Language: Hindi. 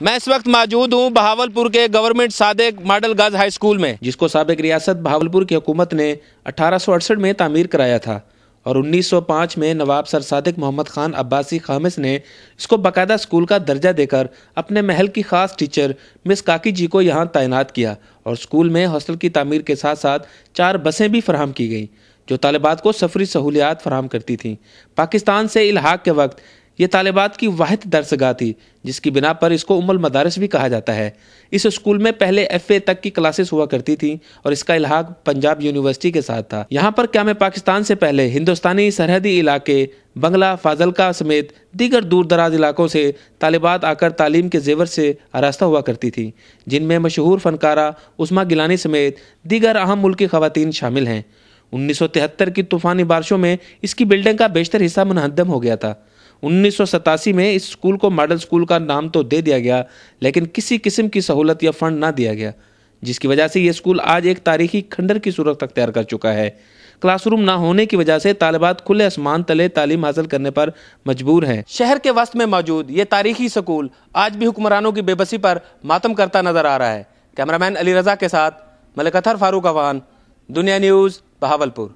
मैं इस वक्त मौजूद हूँ बहावलपुर के government Sadiq model girls high school में, जिसको सबक रियासत बहावलपुर की हुकूमत ने अठारह में तामीर कराया था और 1905 में नवाब सर सादिक मोहम्मद खान अब्बासी खामिस ने इसको बाकायदा स्कूल का दर्जा देकर अपने महल की खास टीचर मिस काकी जी को यहाँ तैनात किया और स्कूल में हॉस्टल की तामीर के साथ साथ चार बसें भी फराहम की गई, जो तालिबात को सफरी सहूलियात फराम करती थीं। पाकिस्तान से इलाहाक के वक्त ये तालिबात की वाहिद दरसगाह थी, जिसकी बिना पर इसको उमल मदारस भी कहा जाता है। इस स्कूल में पहले एफ़ ए तक की क्लासेस हुआ करती थी और इसका इलाहाक पंजाब यूनिवर्सिटी के साथ था। यहाँ पर क्या में पाकिस्तान से पहले हिंदुस्तानी सरहदी इलाके बंगला फाजलका समेत दीगर दूर दराज इलाकों से तालिबात आकर तालीम के जेवर से आरास्ता हुआ करती थी, जिनमें मशहूर फनकारा उस्मा गिलानी समेत दीगर अहम मुल्की खवतिन शामिल हैं। 1973 की तूफ़ानी बारिशों में इसकी बिल्डिंग का बेशतर हिस्सा मुनहदम हो गया था। उन्नीस सौ सतासी में इस स्कूल को मॉडल स्कूल का नाम तो दे दिया गया, लेकिन किसी किस्म की सहूलत या फंड ना दिया गया, जिसकी वजह से ये स्कूल आज एक तारीखी खंडर की सूरत अख्तियार कर चुका है। क्लासरूम ना होने की वजह से तालिबात खुले आसमान तले तालीम हासिल करने पर मजबूर हैं। शहर के वस्त में मौजूद ये तारीखी स्कूल आज भी हुक्मरानों की बेबसी पर मातम करता नज़र आ रहा है। कैमरामैन अली रजा के साथ मलिकथर फारूक अवान, दुनिया न्यूज़, बहावलपुर।